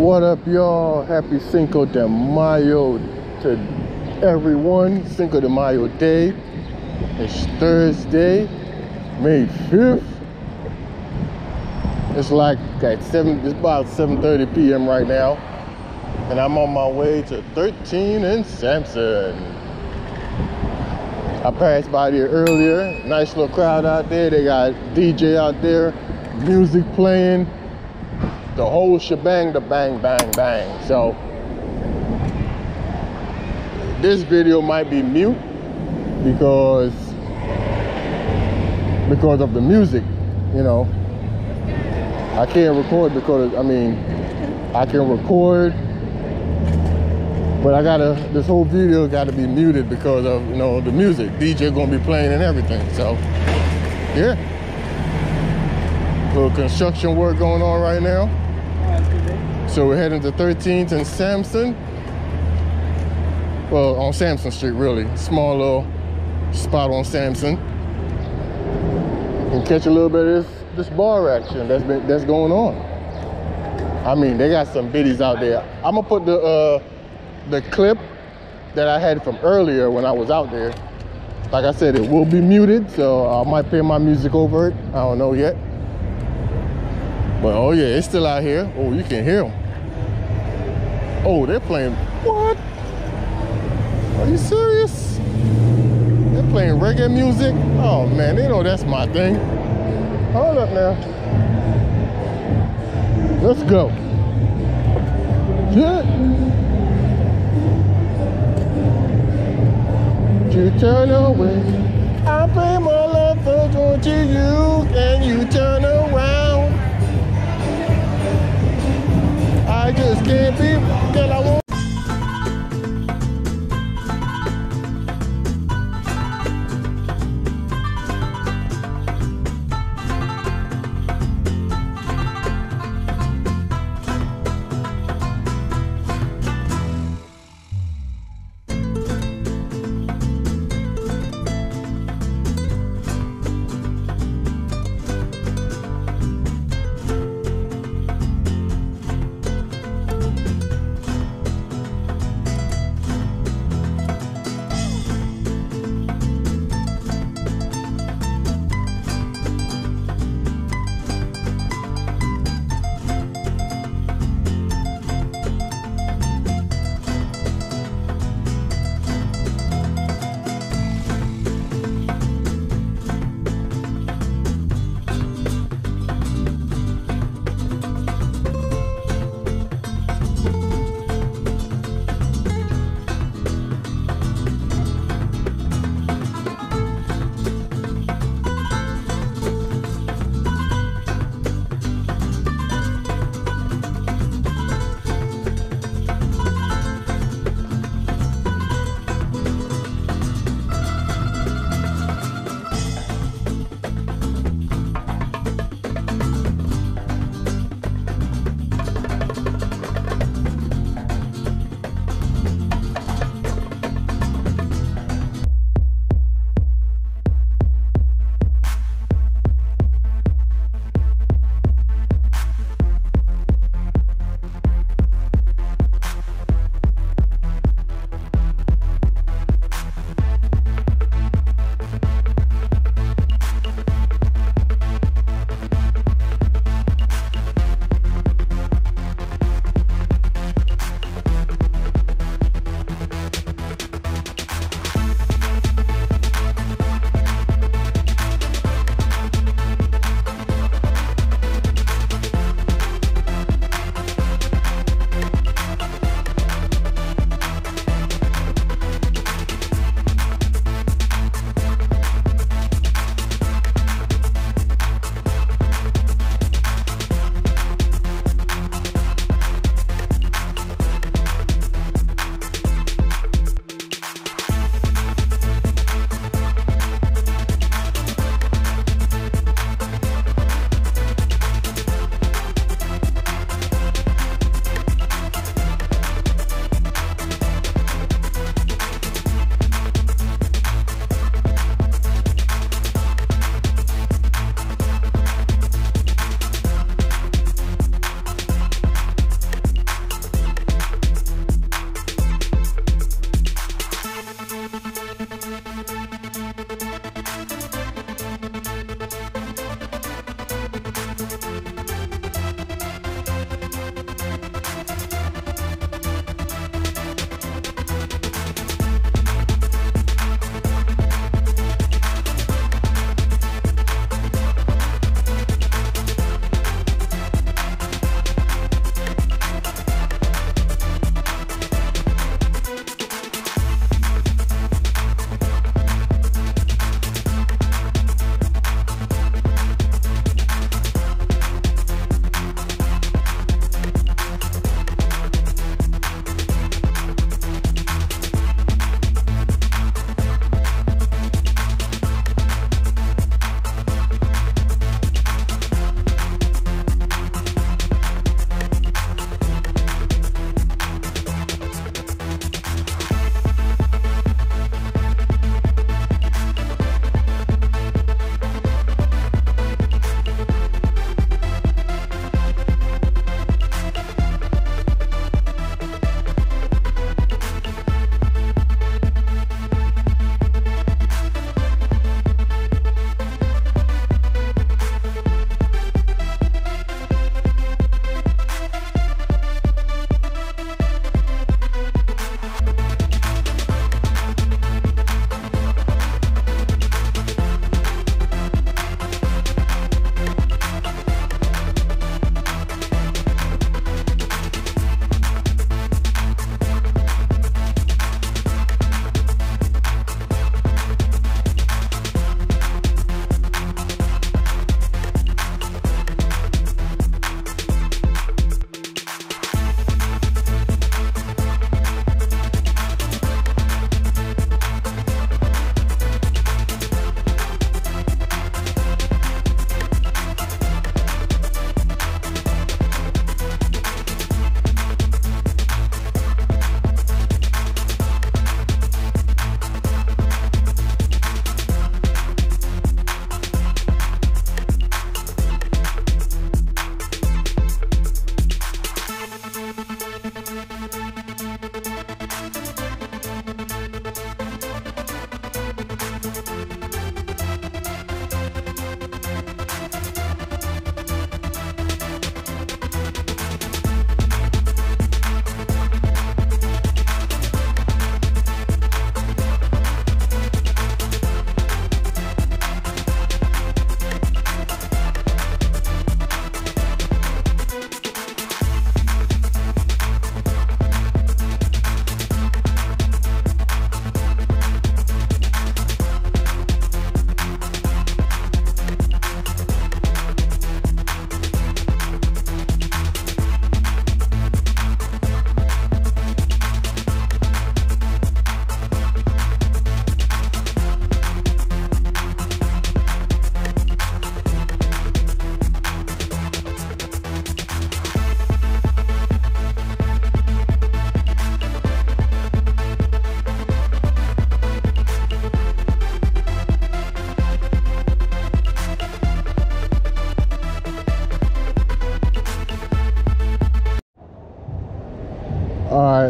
What up, y'all? Happy Cinco de Mayo to everyone. Cinco de Mayo Day. It's Thursday, May 5th. It's like at 7, it's about 7.30 p.m. right now. And I'm on my way to 13 and Sansom. I passed by there earlier. Nice little crowd out there. They got DJ out there, music playing the whole shebang, the bang, bang, bang. So this video might be mute because because of the music, you know. I can't record because I mean I can record but I gotta this whole video gotta be muted because of you know the music. DJ gonna be playing and everything. So yeah. Little construction work going on right now. So we're heading to 13th and Sansom. Well, on Sansom Street, really. Small little spot on Sansom. And catch a little bit of this, this bar action that's been that's going on. I mean, they got some biddies out there. I'm gonna put the uh, the clip that I had from earlier when I was out there. Like I said, it will be muted, so I might play my music over it. I don't know yet. But oh yeah, it's still out here. Oh, you can hear them. Oh, they're playing, what? Are you serious? They're playing reggae music? Oh man, they know that's my thing. Hold up now. Let's go. Yeah. You turn away. I pray my love for to you, and you turn around. I just can't be,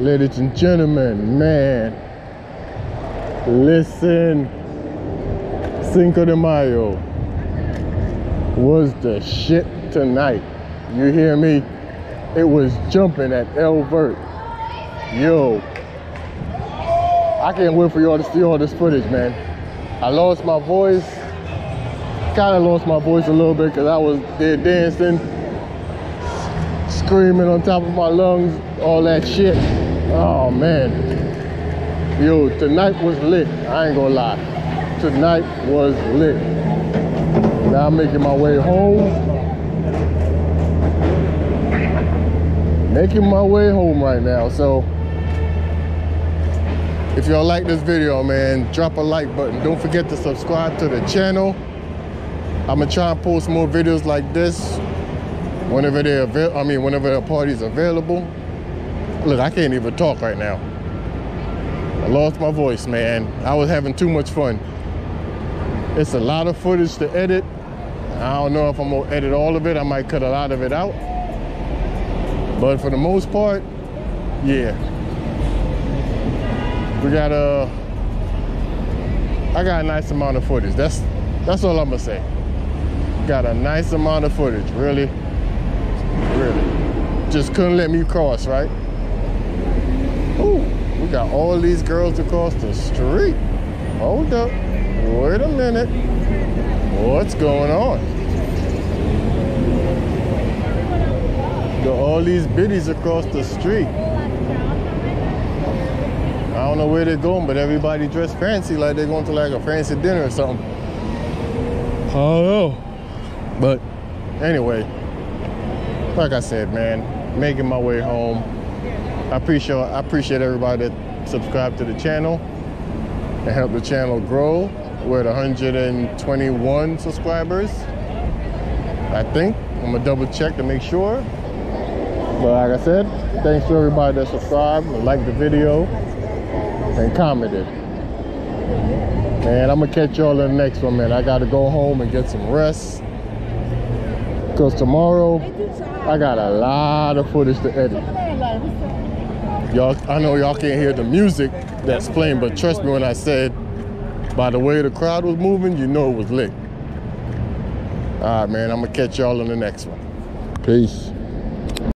right, ladies and gentlemen, man. Listen, Cinco de Mayo was the shit tonight. You hear me? It was jumping at El Vez. Yo, I can't wait for y'all to see all this footage, man. I lost my voice. Kind of lost my voice a little bit because I was there dancing, screaming on top of my lungs, all that shit. Oh man. Yo, tonight was lit. I ain't gonna lie. Tonight was lit. Now I'm making my way home. Making my way home right now. So if y'all like this video, man, drop a like button. Don't forget to subscribe to the channel. I'm gonna try and post more videos like this whenever they're available. I mean, whenever the party's available. Look, I can't even talk right now. I lost my voice, man. I was having too much fun. It's a lot of footage to edit. I don't know if I'm gonna edit all of it. I might cut a lot of it out. But for the most part, yeah. We got a, I got a nice amount of footage. That's, that's all I'm gonna say. Got a nice amount of footage, really, really. Just couldn't let me cross, right? Ooh, we got all these girls across the street. Hold up, wait a minute. What's going on? Got all these biddies across the street. I don't know where they're going, but everybody dressed fancy like they're going to like a fancy dinner or something. I don't know. But anyway, like I said, man, making my way home. I appreciate I appreciate everybody that subscribe to the channel and help the channel grow. We're at 121 subscribers. I think. I'm gonna double check to make sure. But like I said, thanks to everybody that subscribed and liked the video and commented. Man, I'm gonna catch y'all in the next one, man. I gotta go home and get some rest. Because tomorrow, I got a lot of footage to edit. Y'all, I know y'all can't hear the music that's playing, but trust me when I said, by the way the crowd was moving, you know it was lit. All right, man, I'm gonna catch y'all in the next one. Peace.